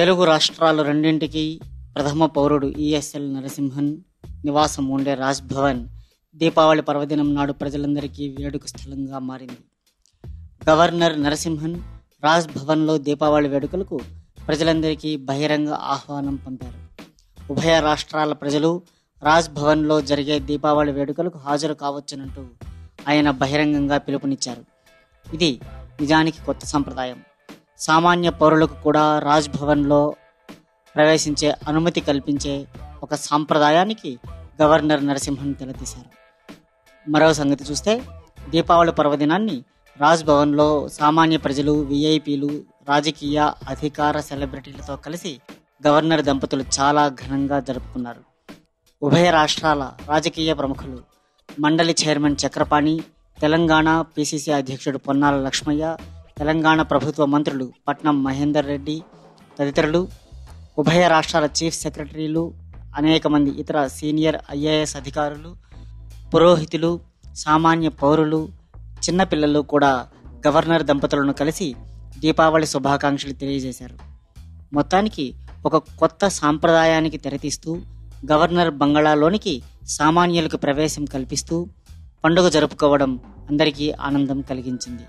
తెలుగు రాష్ట్రాలు రెండింటికి ప్రథమ పౌరుడు ఈఎస్ఎల్ నరసింహన్ నివాసం ఉండే రాజ్ భవన్ దీపావళి పర్వదినం నాడు ప్రజలందరికీ వేడుక స్థలంగా మారింది. గవర్నర్ నరసింహన్ రాజ్ భవన్లో దీపావళి వేడుకలకు ప్రజలందరికీ బహిరంగ ఆహ్వానం పంపారు. ఉభయ రాష్ట్రాల ప్రజలు రాజ్ భవన్లో జరిగే దీపావళి వేడుకలకు హాజరు కావచ్చునంటూ ఆయన బహిరంగంగా పిలుపునిచ్చారు. ఇది నిజానికి కొత్త సంప్రదాయం. సామాన్య పౌరులకు కూడా రాజ్ భవన్లో ప్రవేశించే అనుమతి కల్పించే ఒక సాంప్రదాయానికి గవర్నర్ నరసింహన్ తెలతీశారు మరో సంగతి చూస్తే దీపావళి పర్వదినాన్ని రాజ్ భవన్లో సామాన్య ప్రజలు విఐపీలు రాజకీయ అధికార సెలబ్రిటీలతో కలిసి గవర్నర్ దంపతులు చాలా ఘనంగా జరుపుకున్నారు. ఉభయ రాష్ట్రాల రాజకీయ ప్రముఖులు మండలి చైర్మన్ చక్రపాణి తెలంగాణ పిసిసి అధ్యక్షుడు పొన్నాల లక్ష్మయ్య తెలంగాణ ప్రభుత్వ మంత్రులు పట్నం మహేందర్ రెడ్డి తదితరులు ఉభయ రాష్ట్రాల చీఫ్ సెక్రటరీలు అనేక మంది ఇతర సీనియర్ ఐఏఎస్ అధికారులు పురోహితులు సామాన్య పౌరులు చిన్నపిల్లలు కూడా గవర్నర్ దంపతులను కలిసి దీపావళి శుభాకాంక్షలు తెలియజేశారు. మొత్తానికి ఒక కొత్త సాంప్రదాయానికి తెరతీస్తూ గవర్నర్ బంగళాలోనికి సామాన్యులకు ప్రవేశం కల్పిస్తూ పండుగ జరుపుకోవడం అందరికీ ఆనందం కలిగించింది.